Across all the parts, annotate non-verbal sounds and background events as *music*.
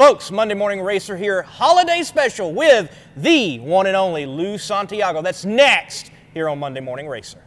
Folks, Monday Morning Racer here, holiday special with the one and only Lou Santiago. That's next here on Monday Morning Racer.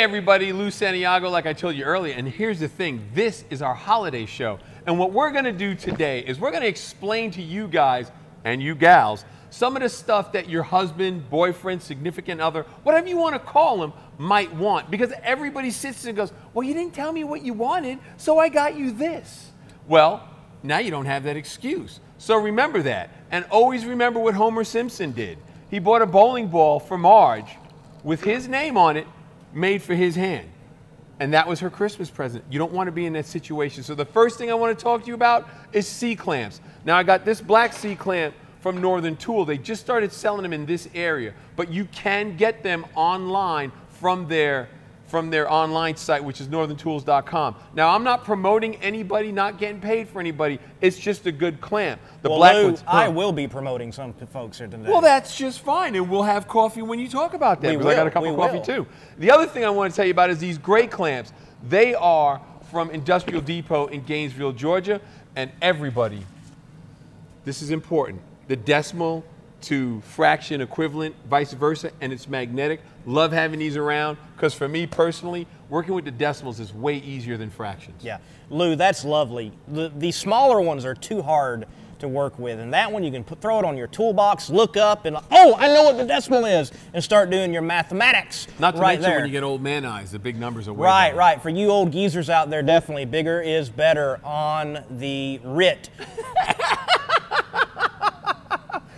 Everybody, Lou Santiago, like I told you earlier, and here's the thing this is our holiday show. And what we're gonna do today is we're gonna explain to you guys and you gals some of the stuff that your husband, boyfriend, significant other, whatever you wanna call them, might want. Because everybody sits and goes, Well, you didn't tell me what you wanted, so I got you this. Well, now you don't have that excuse. So remember that. And always remember what Homer Simpson did. He bought a bowling ball for Marge with his name on it made for his hand. And that was her Christmas present. You don't want to be in that situation. So the first thing I want to talk to you about is C clamps. Now I got this black C clamp from Northern Tool. They just started selling them in this area, but you can get them online from their from their online site, which is northerntools.com. Now, I'm not promoting anybody, not getting paid for anybody. It's just a good clamp. The well, black Lou, ones. I will be promoting some folks here today. Well, that's just fine, and we'll have coffee when you talk about that. Because I got a cup we of coffee will. too. The other thing I want to tell you about is these gray clamps. They are from Industrial Depot in Gainesville, Georgia, and everybody. This is important. The decimal to fraction equivalent, vice versa, and it's magnetic. Love having these around because for me personally, working with the decimals is way easier than fractions. Yeah, Lou, that's lovely. The, the smaller ones are too hard to work with, and that one you can put, throw it on your toolbox, look up, and oh, I know what the decimal is, and start doing your mathematics Not to right mention there. when you get old man eyes, the big numbers are way Right, better. right. For you old geezers out there, definitely bigger is better on the RIT. *laughs*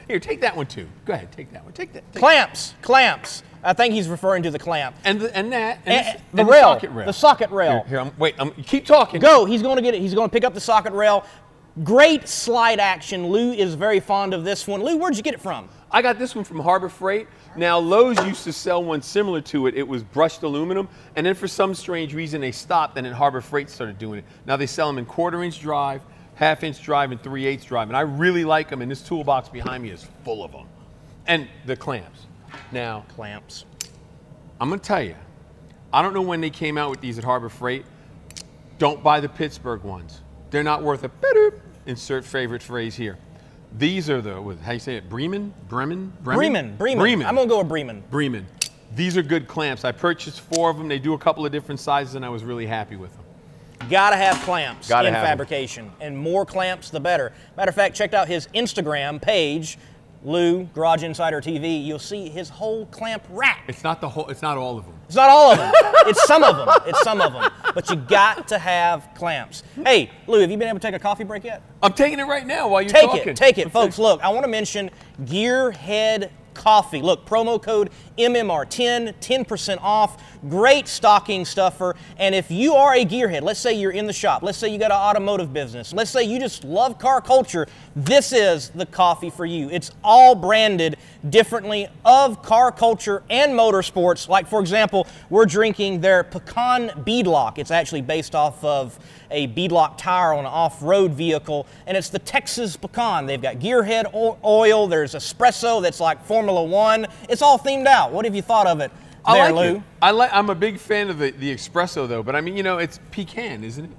Here, take that one too. Go ahead, take that one. Take that. take- Clamps, clamps. I think he's referring to the clamp. And the, and that and, Eh, eh, the and rail, socket rail. the socket rail. Here, here, I'm, wait. I'm, keep talking. Go. He's going to get it. He's going to pick up the socket rail. Great slide action. Lou is very fond of this one. Lou, where'd you get it from? I got this one from Harbor Freight. Now Lowe's used to sell one similar to it. It was brushed aluminum, and then for some strange reason they stopped, and then Harbor Freight started doing it. Now they sell them in quarter inch drive, half inch drive, and three eighths drive, and I really like them. And this toolbox behind me is full of them, and the clamps. Now Clamps. I'm gonna tell you, I don't know when they came out with these at Harbor Freight. Don't buy the Pittsburgh ones. They're not worth a better. Insert favorite phrase here. These are the what, how you say it? Bremen? Bremen, Bremen, Bremen. Bremen. Bremen. I'm going to go with Bremen. Bremen. These are good clamps. I purchased four of them. They do a couple of different sizes, and I was really happy with them. Gotta have clamps Gotta in have fabrication, and more clamps the better. Matter of fact, checked out his Instagram page, Lou Garage Insider TV. You'll see his whole clamp rack. It's not the whole. It's not all of them. It's not all of them. it's some of them. It's some of them. But you got to have clamps. Hey, Lou, have you been able to take a coffee break yet? I'm taking it right now while you're Take talking. it, take it, folks. Look, I want to mention Gearhead Coffee. Look, promo code MMR10, 10% off. Great stocking stuffer. And if you are a gearhead, let's say you're in the shop, let's say you got an automotive business, let's say you just love car culture, this is the coffee for you. It's all branded differently of car culture and motorsports. Like, for example, we're drinking their pecan beadlock. It's actually based off of a beadlock tire on an off-road vehicle, and it's the Texas pecan. They've got gearhead oil. There's espresso that's like Formula One. It's all themed out. What have you thought of it, I there, like Lou? it. I like. I'm a big fan of the, the espresso though, but I mean, you know, it's pecan, isn't it?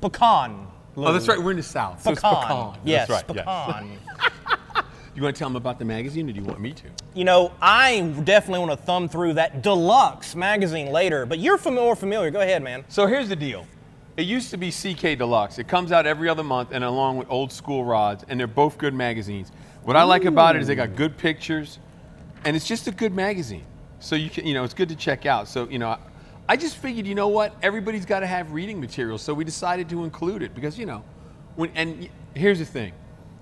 Pecan. Lou. Oh, that's right. We're in the south. So Pecan. it's pecan. Yes, that's right. yes. pecan. *laughs* You want to tell them about the magazine, or do you want me to? You know, I definitely want to thumb through that deluxe magazine later, but you're fam- more familiar. Go ahead, man. So here's the deal. It used to be CK Deluxe. It comes out every other month and along with Old School Rods, and they're both good magazines. What I like about it is they got good pictures, and it's just a good magazine. So you can, you know, it's good to check out. So you know, I, just figured, you know what, everybody's got to have reading material, so we decided to include it because you know, when and here's the thing.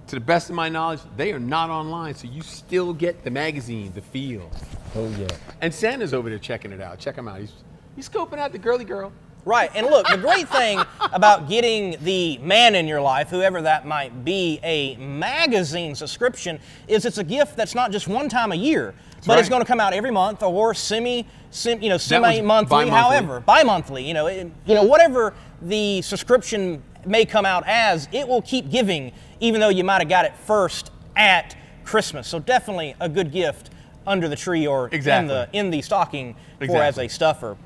To the best of my knowledge, they are not online, so you still get the magazine, the feel. Oh yeah. And Santa's over there checking it out. Check him out. He's he's scoping out the girly girl. Right. And look, the great thing about getting the man in your life, whoever that might be, a magazine subscription is it's a gift that's not just one time a year, but right. it's going to come out every month or semi, sim, you know, semi-monthly, bi-monthly. however, bi-monthly, you know, it, you know, whatever the subscription may come out as, it will keep giving even though you might have got it first at Christmas. So definitely a good gift under the tree or Exactly. in the in the stocking for as a stuffer.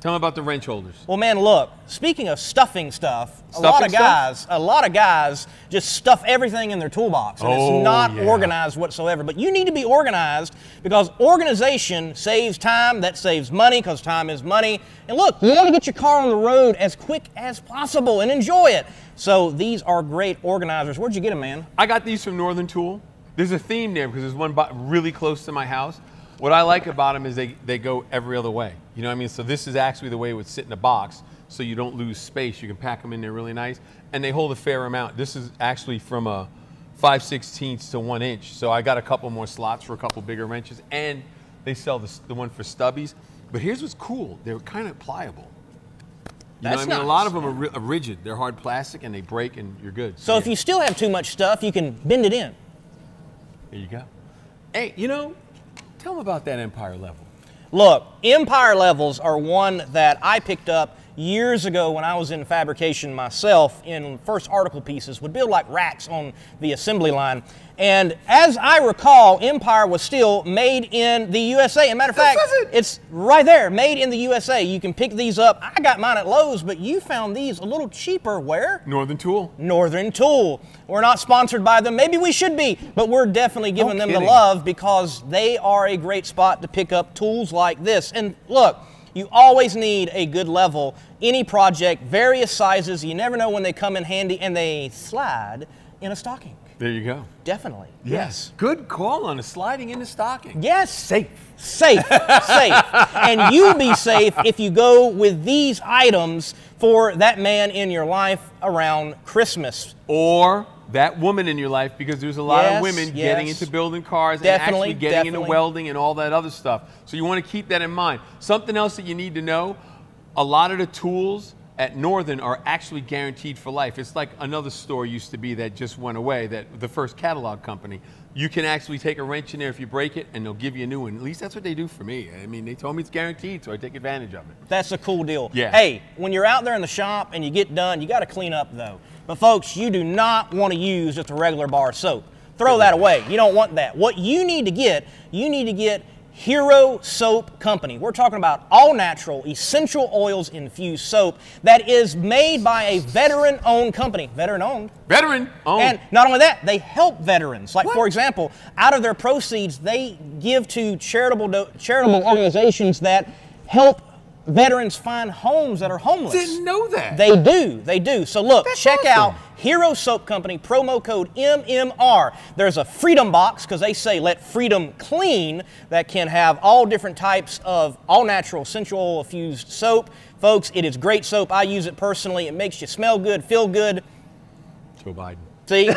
Tell me about the wrench holders. Well, man, look. Speaking of stuffing stuff, a lot Stuffing of stuff? guys, a lot of guys just stuff everything in their toolbox, and Oh, it's not yeah. organized whatsoever. But you need to be organized because organization saves time. That saves money because time is money. And look, you want to get your car on the road as quick as possible and enjoy it. So these are great organizers. Where'd you get them, man? I got these from Northern Tool. There's a theme there because there's one really close to my house. What I like about them is they, they go every other way. You know what I mean? So this is actually the way it would sit in a box so you don't lose space. You can pack them in there really nice. And they hold a fair amount. This is actually from a 5 16ths to 1 inch. So I got a couple more slots for a couple bigger wrenches. And they sell the, the one for stubbies. But here's what's cool. They're kind of pliable. You know That's what I mean? A lot of them are, ri- are rigid. They're hard plastic and they break and you're good. So if you still have too much stuff, you can bend it in. There you go. Hey, you know, tell them about that Empire level. Look, Empire levels are one that I picked up years ago when I was in fabrication myself in first article pieces, would build like racks on the assembly line. And as I recall, Empire was still made in the USA. As a matter of fact, it. it's right there, made in the USA. You can pick these up. I got mine at Lowe's, but you found these a little cheaper. Where? Northern Tool. Northern Tool. We're not sponsored by them. Maybe we should be, but we're definitely giving them the love because they are a great spot to pick up tools like this. And look, you always need a good level. Any project, various sizes, you never know when they come in handy and they slide in a stocking. There you go. Definitely. Yes. Good call on a sliding into stocking. Yes. Safe. Safe. safe. And you'll be safe if you go with these items for that man in your life around Christmas. Or that woman in your life because there's a lot Yes, of women yes. getting into building cars Definitely, and actually getting into welding and all that other stuff. So you want to keep that in mind. Something else that you need to know, a lot of the tools at Northern are actually guaranteed for life. It's like another store used to be that just went away, that the first catalog company. You can actually take a wrench in there if you break it and they'll give you a new one. At least that's what they do for me. I mean, they told me it's guaranteed, so I take advantage of it. That's a cool deal. Yeah. Hey, when you're out there in the shop and you get done, you got to clean up though. But folks, you do not want to use just a regular bar of soap. Throw that away. You don't want that. What you need to get, you need to get Hero Soap Company. We're talking about all natural, essential oils infused soap that is made by a veteran owned company. Veteran owned. Veteran owned. And not only that, they help veterans. Like, What? for example, out of their proceeds, they give to charitable do- charitable mm-hmm. organizations that help veterans find homes that are homeless. Didn't know that. They do. They do. So look, That's check out. Hero Soap Company promo code MMR. There's a freedom box because they say let freedom clean that can have all different types of all natural essential oil infused soap. Folks, it is great soap. I use it personally. It makes you smell good, feel good. Joe Biden. See?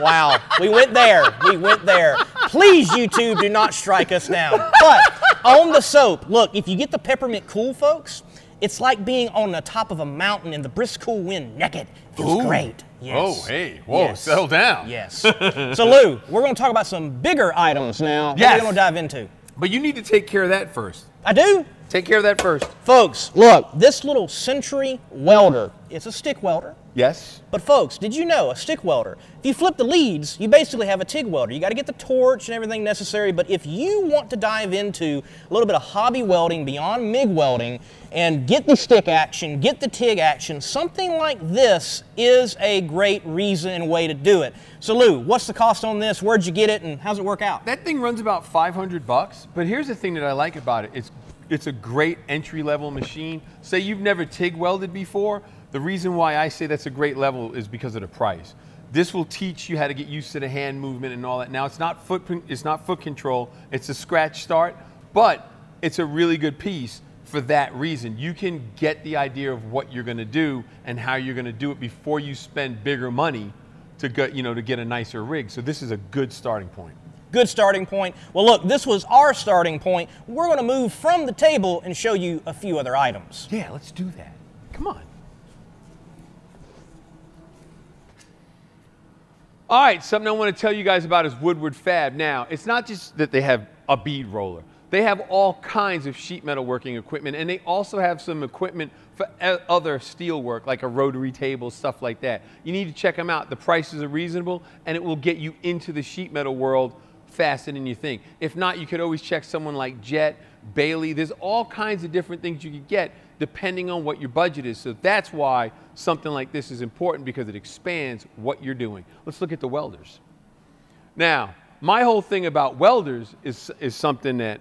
wow. We went there. We went there. Please, YouTube, do not strike us down. But on the soap, look, if you get the peppermint cool, folks, it's like being on the top of a mountain in the brisk cool wind naked. Feels Ooh. great. Yes. Oh, hey, whoa, settle down. Yes. *laughs* so, Lou, we're going to talk about some bigger items now. Yes. We're going to dive into. But you need to take care of that first. I do. Take care of that first. Folks, look, this little Century welder, it's a stick welder. Yes. But folks, did you know a stick welder? If you flip the leads, you basically have a TIG welder. You got to get the torch and everything necessary. But if you want to dive into a little bit of hobby welding beyond MIG welding and get the stick action, get the TIG action, something like this is a great reason and way to do it. So Lou, what's the cost on this? Where'd you get it, and how's it work out? That thing runs about 500 bucks. But here's the thing that I like about it. It's it's a great entry level machine. Say you've never TIG welded before. The reason why I say that's a great level is because of the price. This will teach you how to get used to the hand movement and all that. Now it's not foot it's not foot control. It's a scratch start, but it's a really good piece for that reason. You can get the idea of what you're going to do and how you're going to do it before you spend bigger money to get, you know, to get a nicer rig. So this is a good starting point. Good starting point. Well, look, this was our starting point. We're going to move from the table and show you a few other items. Yeah, let's do that. Come on. All right, something I want to tell you guys about is Woodward Fab. Now, it's not just that they have a bead roller. They have all kinds of sheet metal working equipment, and they also have some equipment for other steel work, like a rotary table, stuff like that. You need to check them out. The prices are reasonable, and it will get you into the sheet metal world faster than you think. If not, you could always check someone like Jet, Baileigh. There's all kinds of different things you could get depending on what your budget is. So that's why something like this is important because it expands what you're doing. Let's look at the welders. Now, my whole thing about welders is, is something that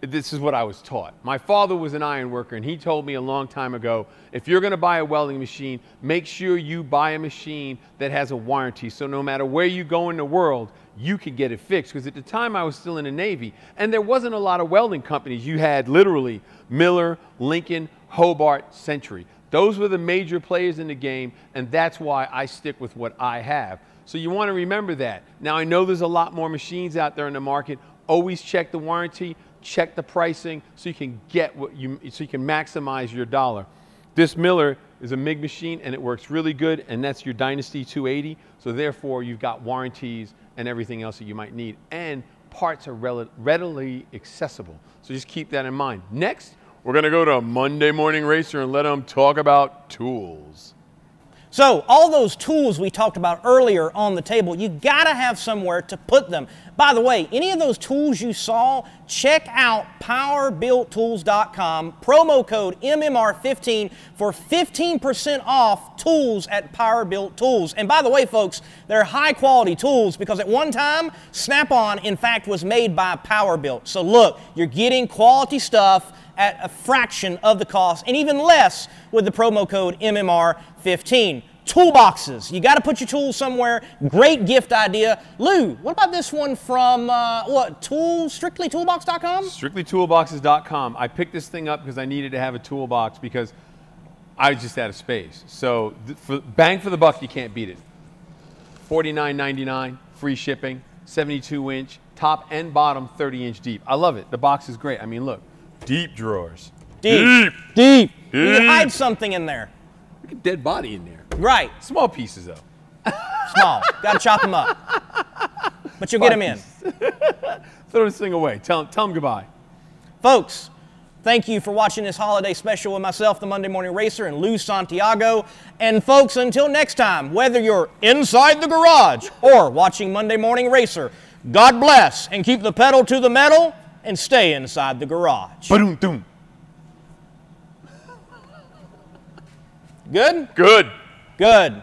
this is what I was taught. My father was an iron worker, and he told me a long time ago if you're going to buy a welding machine, make sure you buy a machine that has a warranty. So no matter where you go in the world, you can get it fixed. Because at the time I was still in the Navy, and there wasn't a lot of welding companies. You had literally Miller, Lincoln, Hobart, Century. Those were the major players in the game, and that's why I stick with what I have. So you want to remember that. Now I know there's a lot more machines out there in the market. Always check the warranty check the pricing so you can get what you, so you can maximize your dollar. This Miller is a MIG machine and it works really good and that's your Dynasty 280. So therefore you've got warranties and everything else that you might need. And parts are readily accessible. So just keep that in mind. Next, we're gonna go to a Monday Morning Racer and let them talk about tools. So, all those tools we talked about earlier on the table, you gotta have somewhere to put them. By the way, any of those tools you saw, check out powerbuilttools.com, promo code MMR15 for 15% off tools at Powerbuilt Tools. And by the way, folks, they're high quality tools because at one time, Snap on, in fact, was made by Powerbuilt. So, look, you're getting quality stuff at a fraction of the cost and even less with the promo code MMR15. Toolboxes. You got to put your tools somewhere. Great gift idea. Lou, what about this one from uh, what? Tool strictlytoolbox.com? Strictlytoolboxes.com. I picked this thing up because I needed to have a toolbox because I was just out of space. So for, bang for the buck, you can't beat it. $49.99, free shipping, 72 inch, top and bottom 30 inch deep. I love it. The box is great. I mean, look, deep drawers. Deep. Deep. Deep. deep. You can hide something in there. Look at dead body in there. Right. Small pieces though. Small. Got to chop them up. But you'll get them in. *laughs* Throw this thing away. Tell, tell them goodbye. Folks, thank you for watching this holiday special with myself, the Monday Morning Racer, and Lou Santiago. And folks, until next time, whether you're inside the garage or watching Monday Morning Racer, God bless and keep the pedal to the metal and stay inside the garage. Ba-doom-doom. Good? Good. Good.